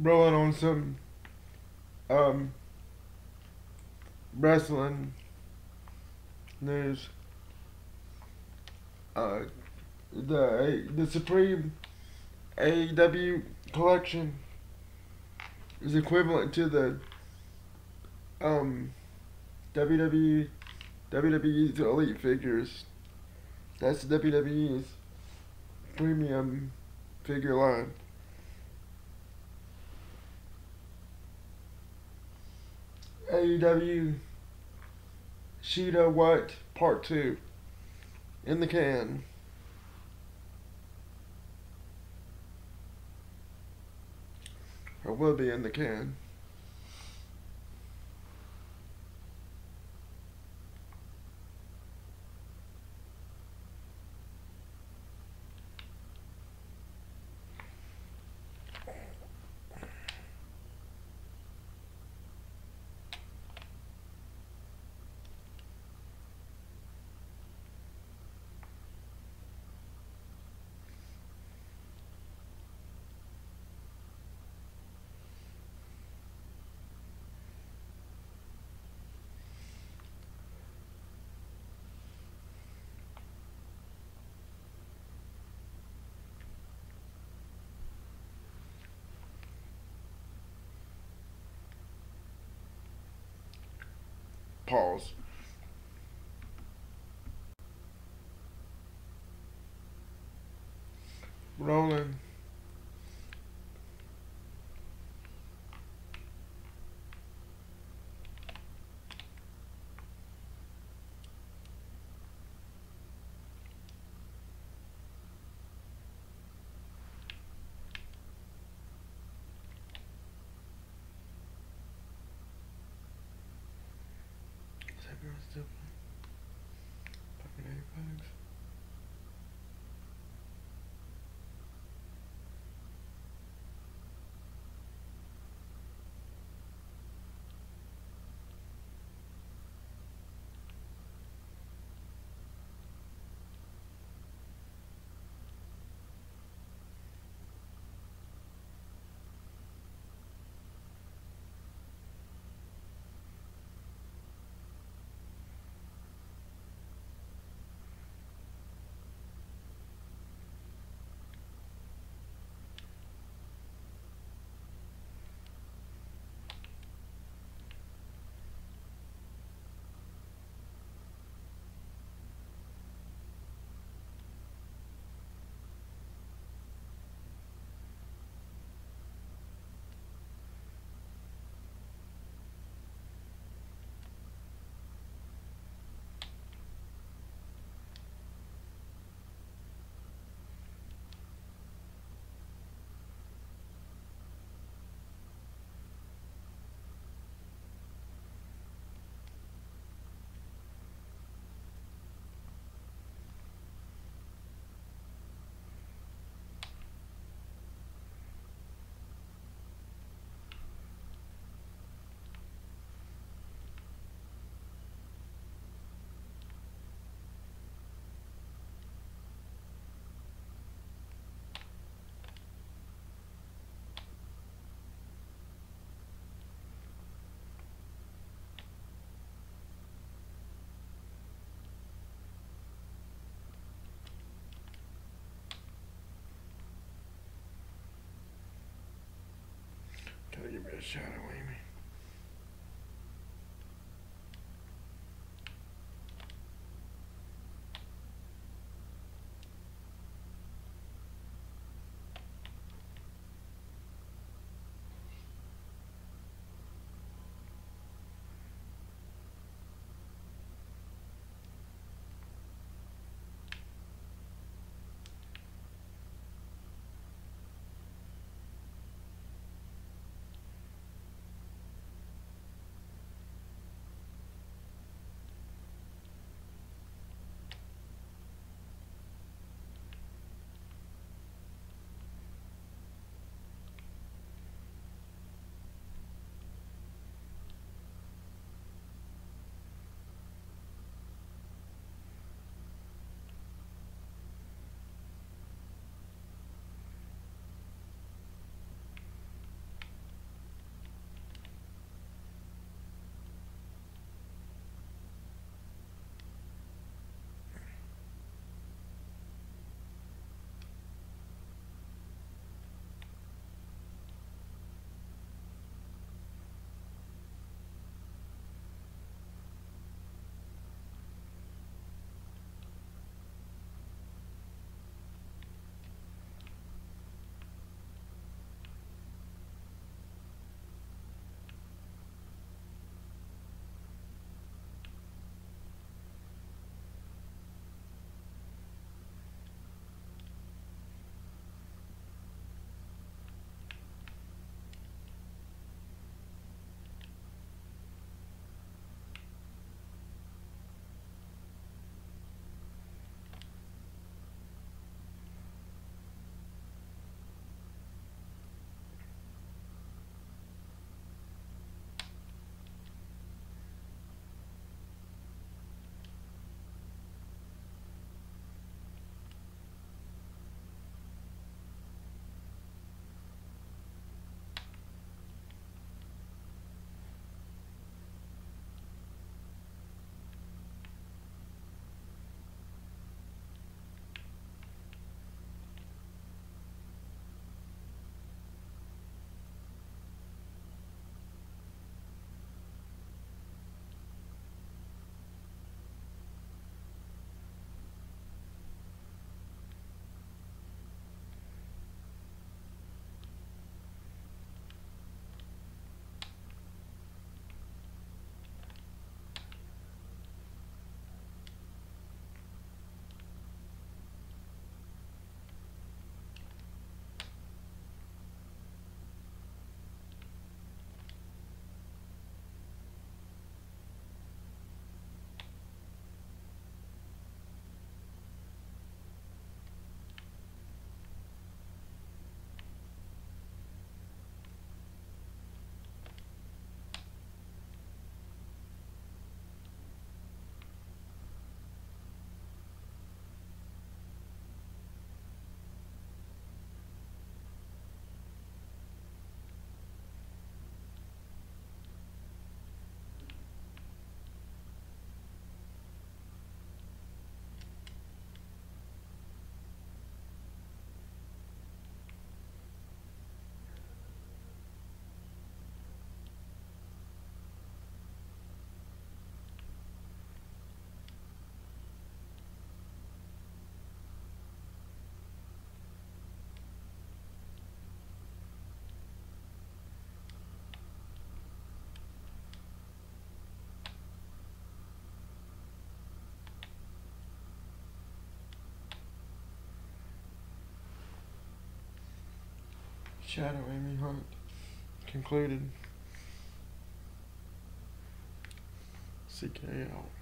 rolling on some um wrestling news. Uh, the the Supreme AEW collection is equivalent to the um WWE WWE's Elite figures. That's the WWE's premium figure line. AEW Shida White Part 2 in the can. Or will be in the can. Pause. Rolling. Eight bucks? Shadow Amy Hunt concluded. CK out.